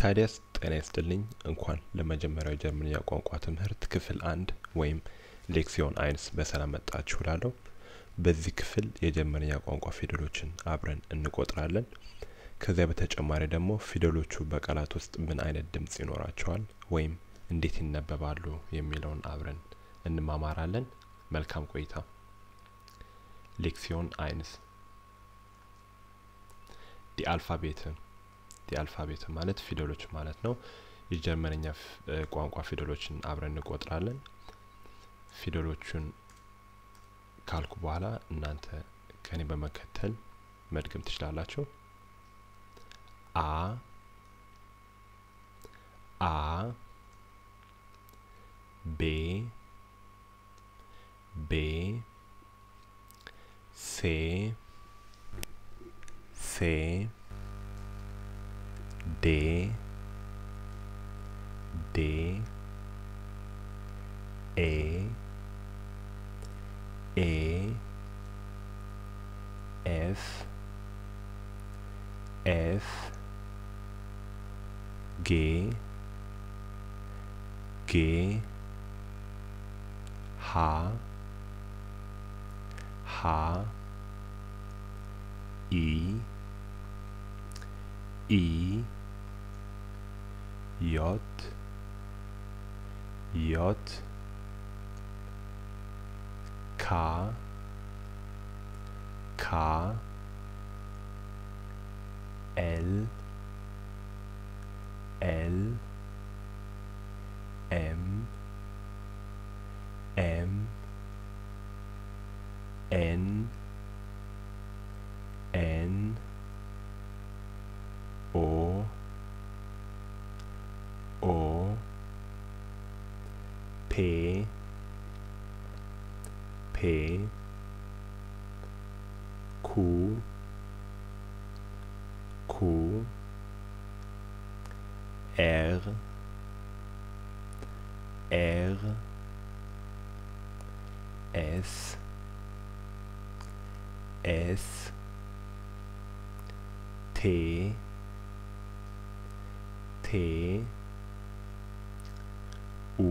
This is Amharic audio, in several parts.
ታዲያስ ጤና ይስጥልኝ እንኳን ለመጀመሪያው የጀርመንኛ ቋንቋ ትምህርት ክፍል አንድ ወይም ሌክሲዮን አይንስ በሰላም መጣችሁ እላለሁ። በዚህ ክፍል የጀርመንኛ ቋንቋ ፊደሎችን አብረን እንቆጥራለን። ከዚያ በተጨማሪ ደግሞ ፊደሎቹ በቃላት ውስጥ ምን አይነት ድምጽ ይኖራቸዋል ወይም እንዴት ይነበባሉ የሚለውን አብረን እንማማራለን። መልካም ቆይታ። ሌክሲዮን አይንስ die Alphabete die Alphabete ማለት ፊደሎች ማለት ነው። የጀርመንኛ ቋንቋ ፊደሎችን አብረን እንቆጥራለን። ፊደሎቹን ካልኩ በኋላ እናንተ ከኔ በመከተል መድገም ትችላላችሁ። A A B B ሴ ሴ ዴ ዴ ኤ ኤ ኤፍ ኤፍ ጌ ጌ ሃ ሃ ኢ ኢ ዮት ዮት ካ ካ ኤል ኤል ኤም ኤም ኤን ፔ ኩ ኩ ኤር ኤር ኤስ ኤስ ቴ ቴ ኡ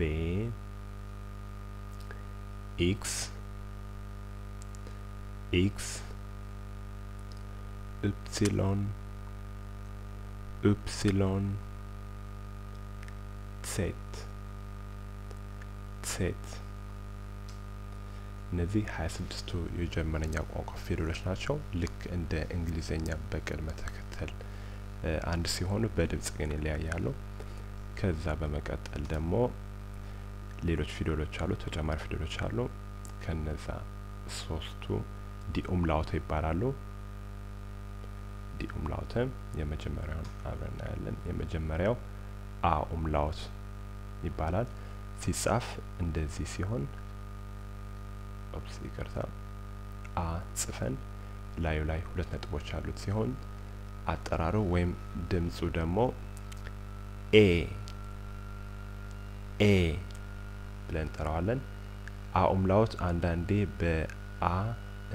ቬ ኤክስ ኤክስ ኢፕሲሎን ኢፕሲሎን ሴት ሴት እነዚህ ሀያ ስድስቱ የጀርመንኛ ቋንቋ ፊደሎች ናቸው። ልክ እንደ እንግሊዝኛ በቅድመ ተከተል አንድ ሲሆኑ በድምጽ ግን ይለያያሉ። ከዛ በመቀጠል ደግሞ ሌሎች ፊደሎች አሉ፣ ተጨማሪ ፊደሎች አሉ። ከነዛ ሶስቱ die Umlaute ይባላሉ። die Umlaute የመጀመሪያውን አብረን እናያለን። የመጀመሪያው A Umlaut ይባላል። ሲጻፍ እንደዚህ ሲሆን oops ይቅርታ፣ A ጽፈን ላዩ ላይ ሁለት ነጥቦች ያሉት ሲሆን አጠራሩ ወይም ድምጹ ደግሞ Ä Ä ብለን እንጠራዋለን። A Umlaut አንዳንዴ በ A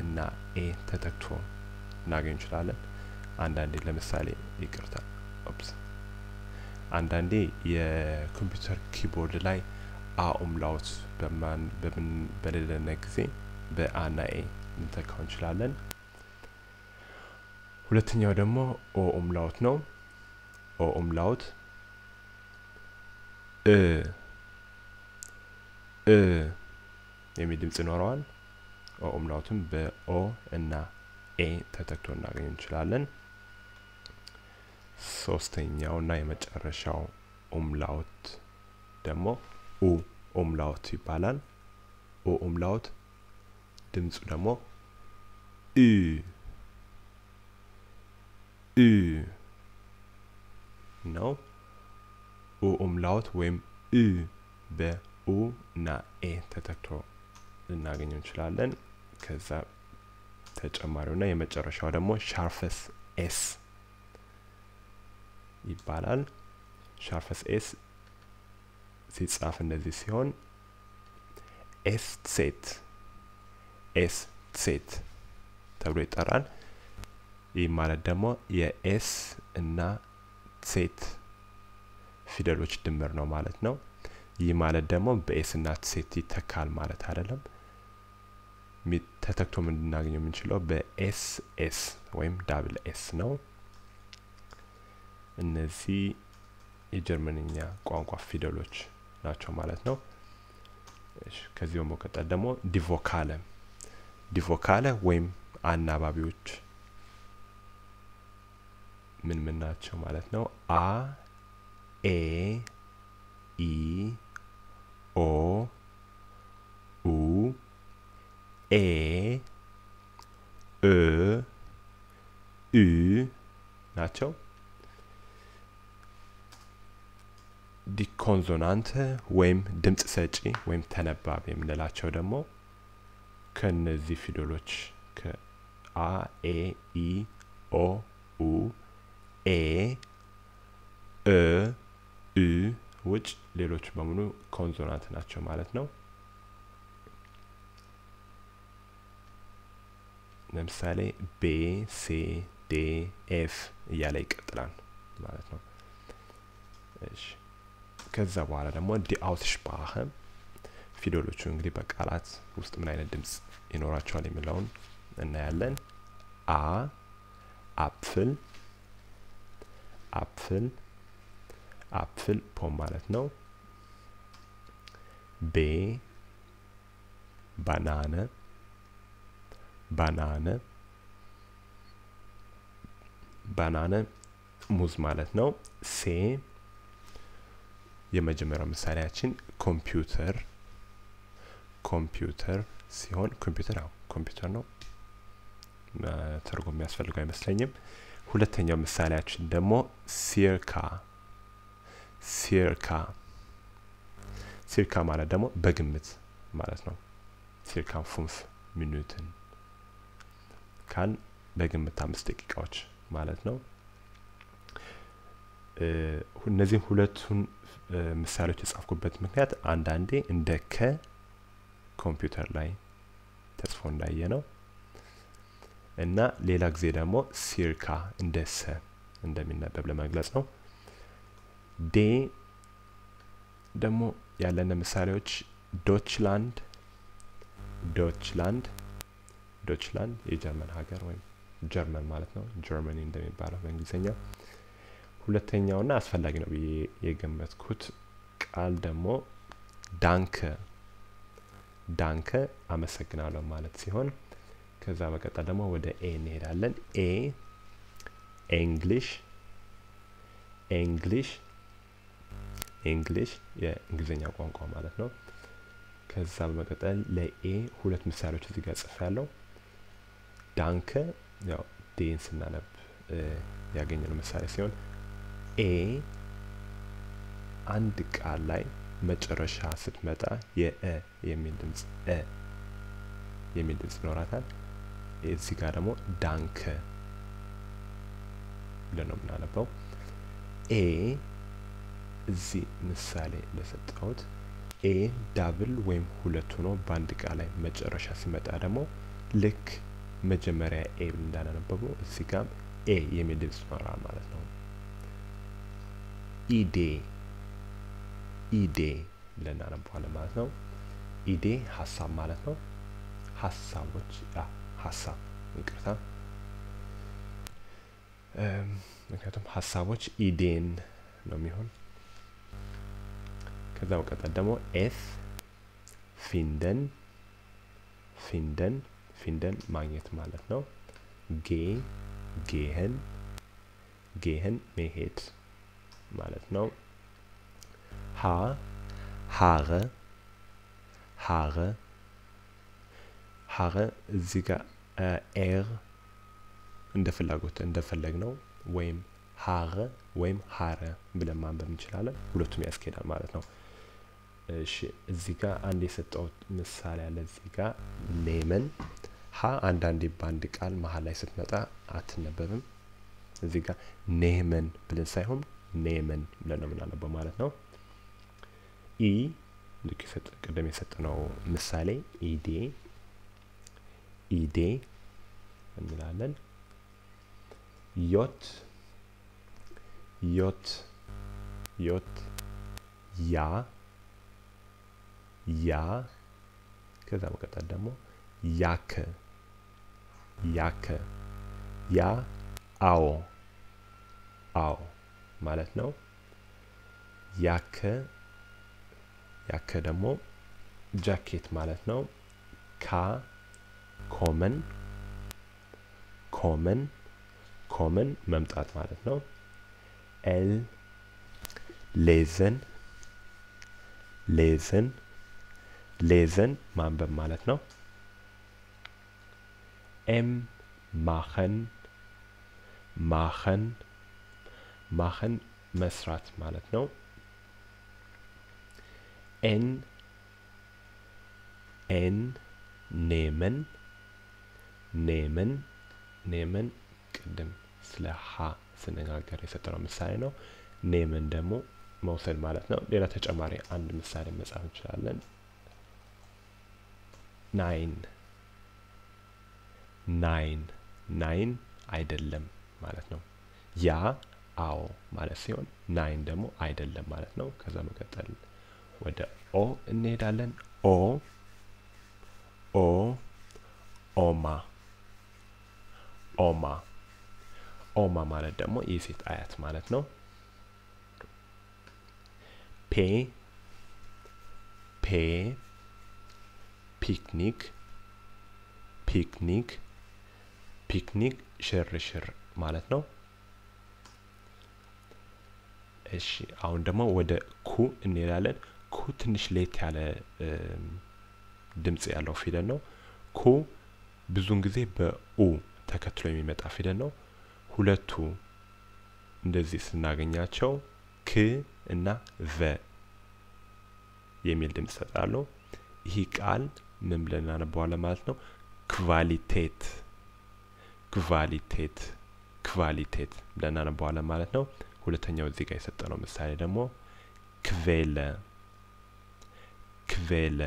እና E ተተክቶ እናገኝ እንችላለን። አንዳንዴ ለምሳሌ ይቅርታ oops አንዳንዴ የኮምፒውተር ኪቦርድ ላይ A Umlaut በማን በምን በሌለን ጊዜ በ A ና E ልንተካው እንችላለን። ሁለተኛው ደግሞ O Umlaut ነው። O Umlaut Ö Ö የሚል ድምጽ ይኖረዋል። ኦ ኡምላውትም በኦ እና ኤ ተተክቶ እናገኝ እንችላለን። ሶስተኛው እና የመጨረሻው Umlaut ደግሞ U Umlaut ይባላል። U Umlaut ድምፁ ደግሞ Ü Ü ነው። U Umlaut ወይም Ü በ U እና E ተተክቶ ልናገኘው እንችላለን። ከዛ ተጨማሪውና የመጨረሻው ደግሞ scharfes S ይባላል። scharfes S ሲጻፍ እንደዚህ ሲሆን Eszett Eszett ተብሎ ይጠራል። ይህ ማለት ደግሞ የ S እና Z ፊደሎች ድምር ነው ማለት ነው። ይህ ማለት ደግሞ በ S እና Z ይተካል ማለት አይደለም። ተተክቶ እንድናገኘው የምንችለው በ S S ወይም double S ነው። እነዚህ የጀርመንኛ ቋንቋ ፊደሎች ናቸው ማለት ነው። ከዚህ በመቀጠል ደግሞ die Vokale die Vokale ወይም አናባቢዎች ምን ምን ናቸው ማለት ነው? A E I O U Ä Ö Ü ናቸው። die Konsonant ወይም ድምፅ ሰጪ ወይም ተነባቢ የምንላቸው ደግሞ ከነዚህ ፊደሎች ከ A E I O U Ä Ö Ü ውጭ ሌሎች በሙሉ Konsonant ናቸው ማለት ነው። ለምሳሌ B፣ C፣ D፣ F እያለ ይቀጥላል ማለት ነው። እሺ ከዛ በኋላ ደግሞ die Aussprache ፊደሎቹ እንግዲህ በቃላት ውስጥ ምን አይነት ድምጽ ይኖራቸዋል የሚለውን እናያለን። A Apfel Apfel Apfel ፖም ማለት ነው። B Banane Banane Banane ሙዝ ማለት ነው። C የመጀመሪያው ምሳሌያችን ኮምፒውተር ኮምፒውተር ሲሆን ኮምፒውተር ያው ኮምፒውተር ነው፣ ተርጎም የሚያስፈልገው አይመስለኝም። ሁለተኛው ምሳሌያችን ደግሞ ሲርካ ሲርካ ሲርካ ማለት ደግሞ በግምት ማለት ነው። ሲርካ ፉንፍ ሚኒትን ካል በግምት አምስት ደቂቃዎች ማለት ነው። እነዚህም ሁለቱን ምሳሌዎች የጻፍኩበት ምክንያት አንዳንዴ እንደ ከ ኮምፒውተር ላይ ተጽፎ እንዳየነው እና ሌላ ጊዜ ደግሞ circa እንደ ሰ እንደሚነበብ ለመግለጽ ነው። D ደግሞ ያለን ምሳሌዎች Deutschland Deutschland Deutschland የጀርመን ሀገር ወይም ጀርመን ማለት ነው። ጀርመኒ እንደሚባለው በእንግሊዝኛ። ሁለተኛውና አስፈላጊ ነው ብዬ የገመትኩት ቃል ደግሞ danke danke አመሰግናለሁ ማለት ሲሆን ከዛ በቀጠል ደግሞ ወደ E እንሄዳለን። E Englisch Englisch Englisch የእንግሊዝኛ ቋንቋ ማለት ነው። ከዛ በመቀጠል ለ E ሁለት ምሳሌዎች እዚህ ጋር ጽፌያለው Danke ያው ይሄን ስናነብ ያገኘነው ምሳሌ ሲሆን E አንድ ቃል ላይ መጨረሻ ስትመጣ የእ የሚል ድምጽ እ የሚል ድምጽ ይኖራታል። እዚህ ጋር ደግሞ Danke ብለን ነው የምናነበው። E እዚህ ምሳሌ እንደሰጠሁት E double ወይም ሁለት ሆኖ በአንድ ቃል ላይ መጨረሻ ሲመጣ ደግሞ ልክ መጀመሪያ E እንዳነበቡ እዚህ ጋም ኤ የሚል ድምጽ ይኖራል ማለት ነው። Idee Idee ብለን እናነበዋለን ማለት ነው። Idee ሀሳብ ማለት ነው። ሀሳቦች ሀሳብ ይቅርታ፣ ምክንያቱም ሀሳቦች Ideen ነው የሚሆን። ከዛ መቀጠል ደግሞ F finden finden finden ማግኘት ማለት ነው። G gehen gehen መሄድ ማለት ነው። H Haare Haare Haare እዚህ ጋር R እንደ ፍላጎት እንደፈለግ ነው ወይም Haare ወይም Haare ብለን ማንበብ እንችላለን። ሁለቱም ያስኬዳል ማለት ነው። እሺ እዚህ ጋር አንድ የሰጠሁት ምሳሌ አለ። እዚህ ጋር nehmen H አንዳንዴ በአንድ ቃል መሀል ላይ ስትመጣ አትነበብም። እዚህ ጋር nehmen ብለን ሳይሆን nehmen ብለን ነው የምናነበው ማለት ነው። I ልክ ቅድም የሰጠነው ምሳሌ Idee Idee እንላለን። ዮት ዮት ዮት ያ ያ ከዛ መቀጠል ደግሞ ያከ ያከ ያ አዎ አዎ ማለት ነው። ያከ ያከ ደግሞ ጃኬት ማለት ነው። K kommen kommen kommen መምጣት ማለት ነው። L lesen lesen lesen ማንበብ ማለት ነው። M machen machen machen መስራት ማለት ነው። N N nehmen nehmen nehmen ቅድም ስለ H ስነጋገር የሰጠነው ምሳሌ ነው። nehmen ደግሞ መውሰድ ማለት ነው። ሌላ ተጨማሪ አንድ ምሳሌ መጻፍ እንችላለን። nein nein nein አይደለም ማለት ነው። ያ አዎ ማለት ሲሆን nein ደግሞ አይደለም ማለት ነው። ከዛ መቀጠል ወደ O እንሄዳለን። O O Oma Oma Oma ማለት ደግሞ የሴት አያት ማለት ነው። P P Picknick Picknick Picknick ሽርሽር ማለት ነው። እሺ አሁን ደግሞ ወደ Q እንሄዳለን። Q ትንሽ ለየት ያለ ድምጽ ያለው ፊደል ነው። Q ብዙውን ጊዜ በ U ተከትሎ የሚመጣ ፊደል ነው። ሁለቱ እንደዚህ ስናገኛቸው ክ እና ቨ የሚል ድምጽ ይሰጣሉ። ይህ ቃል ምን ብለን እናነበዋለን ማለት ነው? Qualität Qualität Qualität ብለን እናነበዋለን ማለት ነው። ሁለተኛው እዚህ ጋር የሰጠነው ምሳሌ ደግሞ Quelle Quelle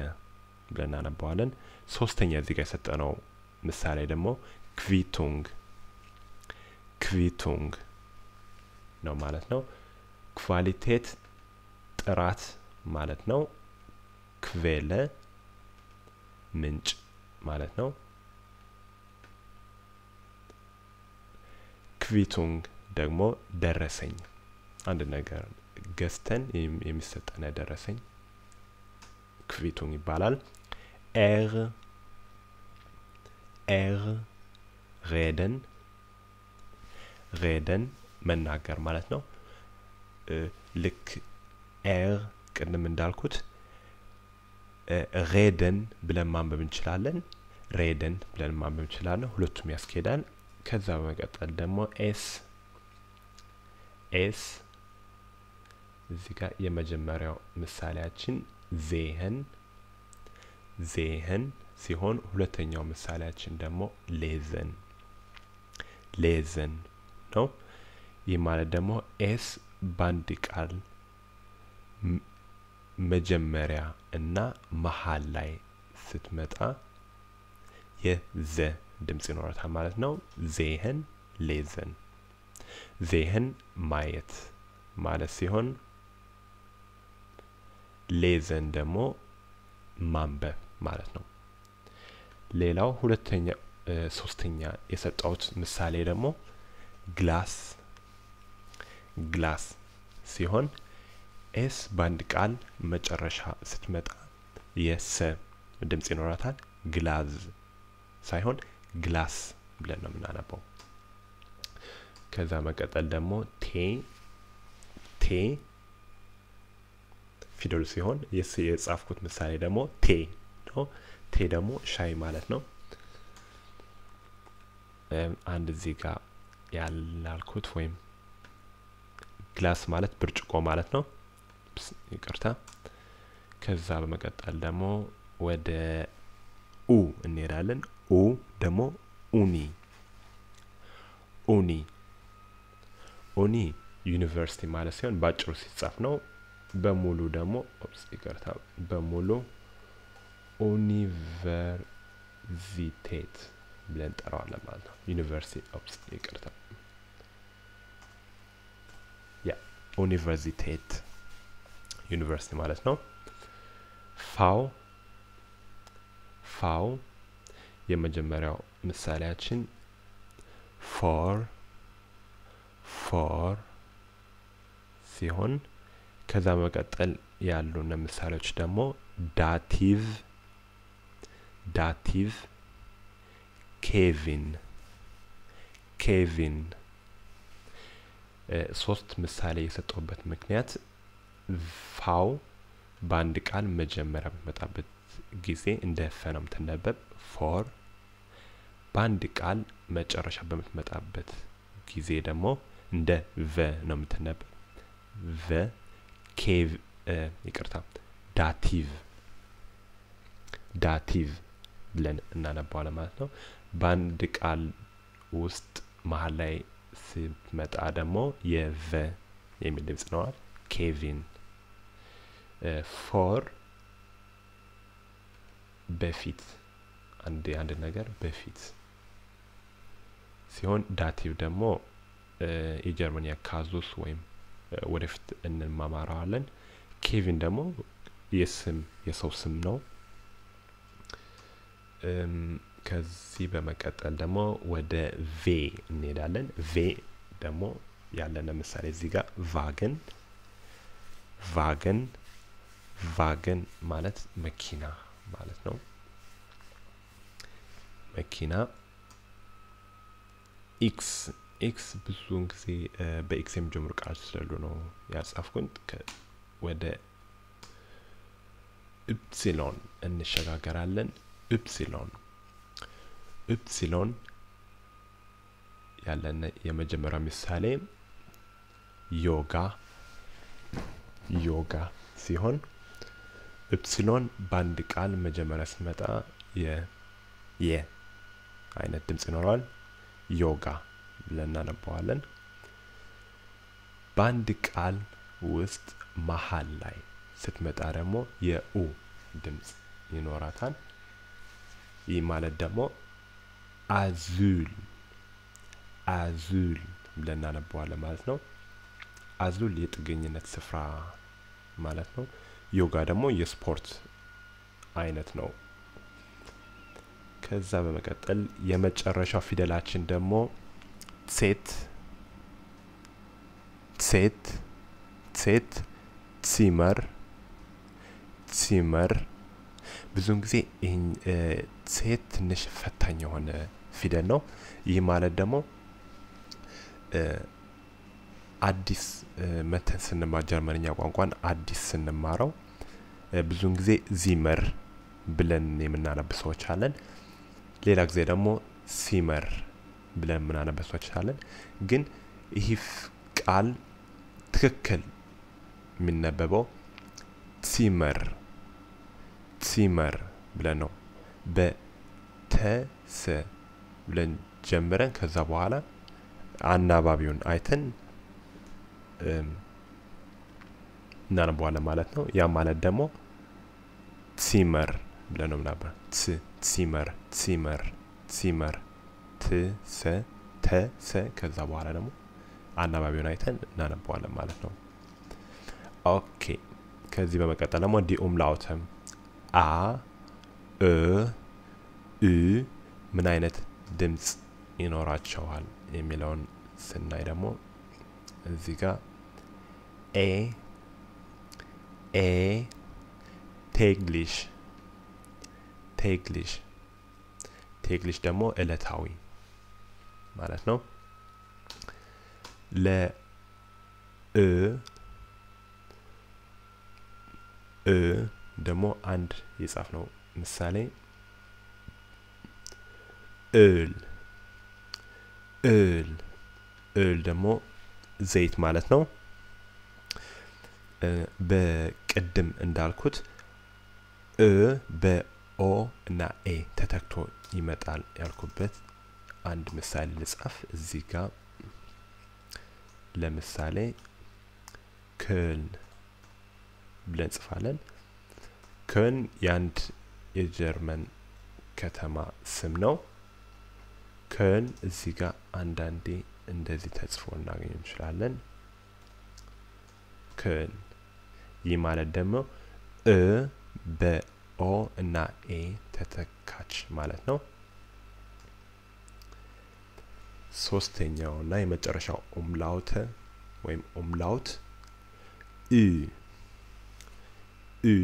ብለን እናነበዋለን። ሶስተኛ እዚህ ጋር የሰጠነው ምሳሌ ደግሞ Quittung Quittung ነው ማለት ነው። Qualität ጥራት ማለት ነው። Quelle ምንጭ ማለት ነው። Quittung ደግሞ ደረሰኝ፣ አንድ ነገር ገዝተን የሚሰጠን ደረሰኝ Quittung ይባላል። R R reden reden መናገር ማለት ነው። ልክ R ቅድም እንዳልኩት reden ብለን ማንበብ እንችላለን። reden ብለን ማንበብ እንችላለን። ሁለቱም ያስኬዳል። ከዛ በመቀጠል ደግሞ S S እዚህ ጋር የመጀመሪያው ምሳሌያችን sehen sehen ሲሆን ሁለተኛው ምሳሌያችን ደግሞ lesen lesen ነው። ይህ ማለት ደግሞ S በአንድ ቃል መጀመሪያ እና መሀል ላይ ስትመጣ የዘ ድምጽ ይኖራታል ማለት ነው። sehen lesen sehen ማየት ማለት ሲሆን lesen ደግሞ ማንበብ ማለት ነው። ሌላው ሁለተኛ ሶስተኛ የሰጠሁት ምሳሌ ደግሞ Glas Glas ሲሆን S በአንድ ቃል መጨረሻ ስትመጣ የሰ ድምጽ ይኖራታል። Glas ሳይሆን Glas ብለን ነው የምናነበው። ከዛ መቀጠል ደግሞ T ቴ ፊደሉ ሲሆን የጻፍኩት ምሳሌ ደግሞ ቴ ነው። ቴ ደግሞ ሻይ ማለት ነው። አንድ እዚህ ጋር ያላልኩት ወይም ግላስ ማለት ብርጭቆ ማለት ነው። ይቅርታ። ከዛ በመቀጠል ደግሞ ወደ ኡ እንሄዳለን። ኡ ደግሞ ኡኒ Uni Uni ዩኒቨርሲቲ ማለት ሲሆን በአጭሩ ሲጻፍ ነው። በሙሉ ደግሞ oops ይቅርታ፣ በሙሉ Universität ብለን ጠራዋለን ማለት ነው። ዩኒቨርሲቲ oops ይቅርታ፣ ja Universität ዩኒቨርሲቲ ማለት ነው። V V የመጀመሪያው ምሳሌያችን vor vor ሲሆን ከዛ መቀጠል ያሉን ምሳሌዎች ደግሞ Dativ Dativ ኬቪን ኬቪን ሶስት ምሳሌ የሰጠውበት ምክንያት V በአንድ ቃል መጀመሪያ በሚመጣበት ጊዜ እንደ ፈ ነው የምትነበብ። vor በአንድ ቃል መጨረሻ በምትመጣበት ጊዜ ደግሞ እንደ ቨ ነው የምትነበብ። ቨ ኬቭ ይቅርታ፣ Dativ Dativ ብለን እናነባዋለን ማለት ነው። በአንድ ቃል ውስጥ መሀል ላይ ስትመጣ ደግሞ የቨ የሚል ድምጽ ይኖረዋል። ኬቪን vor በፊት አንድ አንድ ነገር በፊት ሲሆን Dativ ደግሞ የጀርመንኛ Kasus ወይም ወደፊት እንማረዋለን። ኬቪን ደግሞ የስም የሰው ስም ነው። ከዚህ በመቀጠል ደግሞ ወደ W እንሄዳለን። W ደግሞ ያለን ለምሳሌ እዚህ ጋር Wagen Wagen Wagen ማለት መኪና ማለት ነው። መኪና X X ብዙውን ጊዜ በ X የሚጀምሩ ቃሎች ስለሌሉ ነው ያልጻፍኩት። ወደ ኢፕሲሎን እንሸጋገራለን። ኢፕሲሎን ኢፕሲሎን ያለን የመጀመሪያው ምሳሌ ዮጋ ዮጋ ሲሆን ኢፕሲሎን በአንድ ቃል መጀመሪያ ስመጣ የ አይነት ድምጽ ይኖረዋል። ዮጋ ብለን እናነባዋለን። በአንድ ቃል ውስጥ መሀል ላይ ስትመጣ ደግሞ የኡ ድምጽ ይኖራታል። ይህ ማለት ደግሞ አዙል አዙል ብለን እናነባዋለን ማለት ነው። አዙል የጥገኝነት ስፍራ ማለት ነው። ዮጋ ደግሞ የስፖርት አይነት ነው። ከዛ በመቀጠል የመጨረሻው ፊደላችን ደግሞ ሴት ሴት ሴት ሲመር ሲመር ብዙውን ጊዜ ሴት ትንሽ ፈታኝ የሆነ ፊደል ነው። ይህ ማለት ደግሞ አዲስ መተን ስንማር ጀርመንኛ ቋንቋን አዲስ ስንማረው ብዙውን ጊዜ ዚመር ብለን የምናነብ ሰዎች አለን። ሌላ ጊዜ ደግሞ ሲመር ብለን የምናነብ ሰዎች አለን። ግን ይህ ቃል ትክክል የሚነበበው ሲመር ሲመር ብለን ነው። በተሰ ብለን ጀምረን ከዛ በኋላ አናባቢውን አይተን እናነበዋለን ማለት ነው። ያ ማለት ደግሞ Zimmer ብለን ነው ምናነበው ት Zimmer Zimmer Zimmer ት ሰ ተ ሰ ከዛ በኋላ ደግሞ አናባቢውን አይተን እናነበዋለን ማለት ነው። okay ከዚህ በመቀጠል ደግሞ die Umlaute ም ä ö ü ምን አይነት ድምፅ ይኖራቸዋል የሚለውን ስናይ ደግሞ እዚህ ጋር ä ä täglich täglich täglich ደግሞ እለታዊ ማለት ነው። ለ ö ö ደግሞ አንድ የጻፍኩት ነው ምሳሌ እል እል እል ደግሞ ዘይት ማለት ነው። በቅድም እንዳልኩት እ በኦ እና ኤ ተተክቶ ይመጣል ያልኩበት አንድ ምሳሌ ልጻፍ እዚህ ጋር ለምሳሌ ክልን ብለን እንጽፋለን። ክልን የአንድ የጀርመን ከተማ ስም ነው። Köln እዚህ ጋር አንዳንዴ እንደዚህ ተጽፎ እናገኘ እንችላለን። Köln ይህ ማለት ደግሞ ö በ O እና E ተተካች ማለት ነው። ሶስተኛው እና የመጨረሻው Umlaute ወይም Umlaut ü እ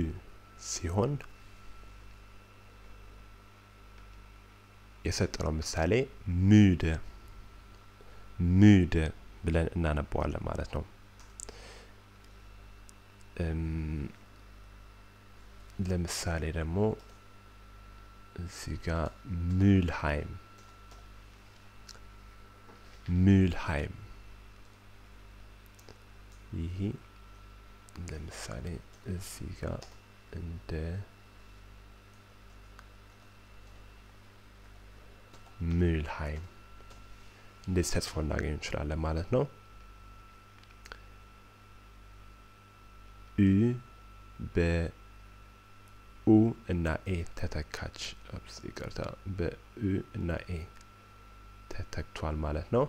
ሲሆን የሰጠነው ምሳሌ müde müde ብለን እናነበዋለን ማለት ነው። ለምሳሌ ደግሞ እዚህ ጋር ሙልሃይም ሙልሃይም ይህ ለምሳሌ እዚህ ጋር እንደ Mülheim እንደዚህ ተጽፎ እናገኝ እንችላለን ማለት ነው። U እና E ተተካች። ይቅርታ፣ በ U እና E ተተክቷል ማለት ነው።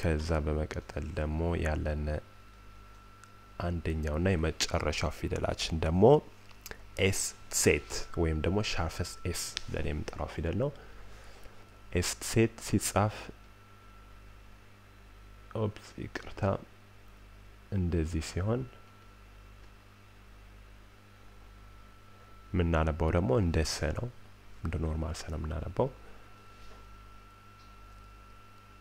ከዛ በመቀጠል ደግሞ ያለን አንደኛውና የመጨረሻው ፊደላችን ደግሞ Eszett ወይም ደግሞ scharfes S ብለን የምንጠራው ፊደል ነው። Eszett ሲጻፍ oops ይቅርታ፣ እንደዚህ ሲሆን የምናነባው ደግሞ እንደ ሰ ነው። እንደ normal ሰ ነው የምናነባው።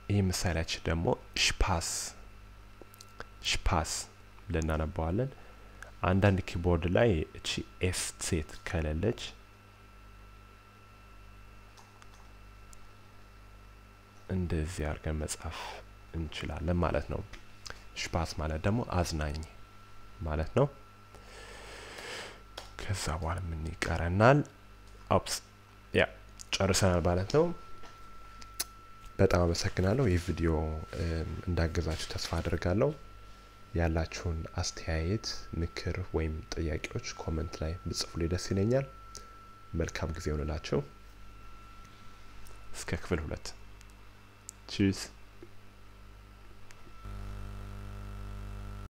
ይህ ምሳሌያችን ደግሞ Spaß Spaß ብለን እናነባዋለን። አንዳንድ keyboard ላይ እቺ Eszett ከሌለች እንደዚህ አድርገን መጻፍ እንችላለን ማለት ነው። Spaß ማለት ደግሞ አዝናኝ ማለት ነው። ከዛ በኋላ ምን ይቀረናል? oops ja ጨርሰናል ማለት ነው። በጣም አመሰግናለሁ። ይህ ቪዲዮ እንዳገዛችሁ ተስፋ አድርጋለሁ። ያላችሁን አስተያየት፣ ምክር ወይም ጥያቄዎች comment ላይ ብትጽፉልኝ ደስ ይለኛል። መልካም ጊዜ ይሆንላችሁ። እስከ ክፍል ሁለት Tschüss.